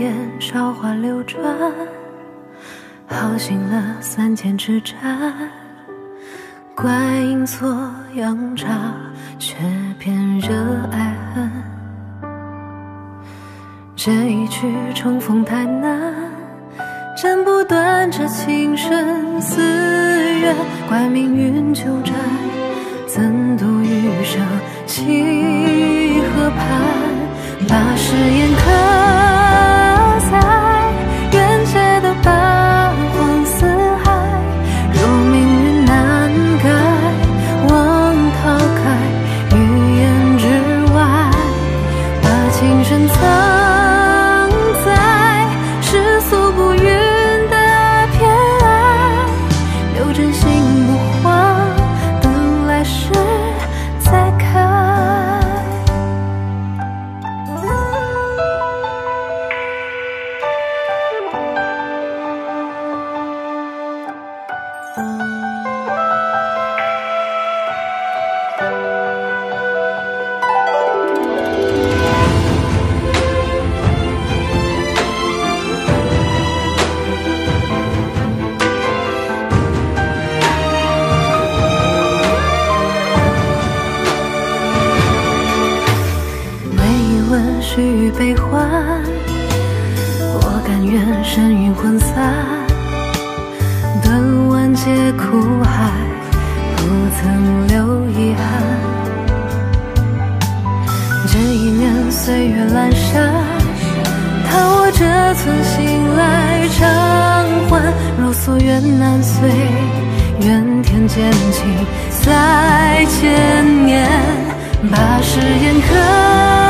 眼韶华流转，耗尽了三千尺战，观音错阳差，却偏惹爱恨。这一曲重逢太难，斩不断这情深似缘，怪命运纠缠，与悲欢，我甘愿身陨魂散。断万劫苦海，不曾留遗憾。这一年岁月阑珊，叹我这寸心来偿还。若夙愿难遂，愿天间情再千年，把誓言刻。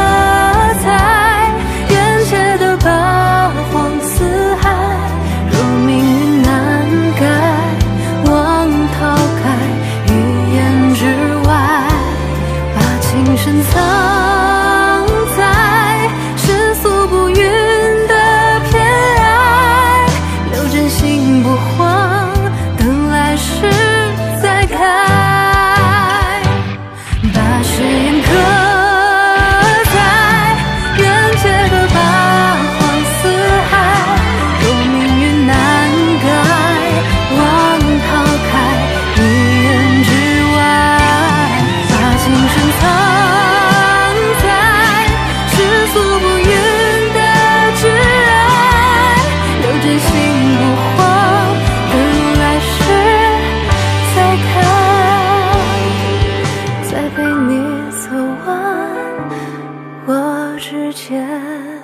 看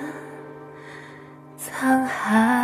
沧海。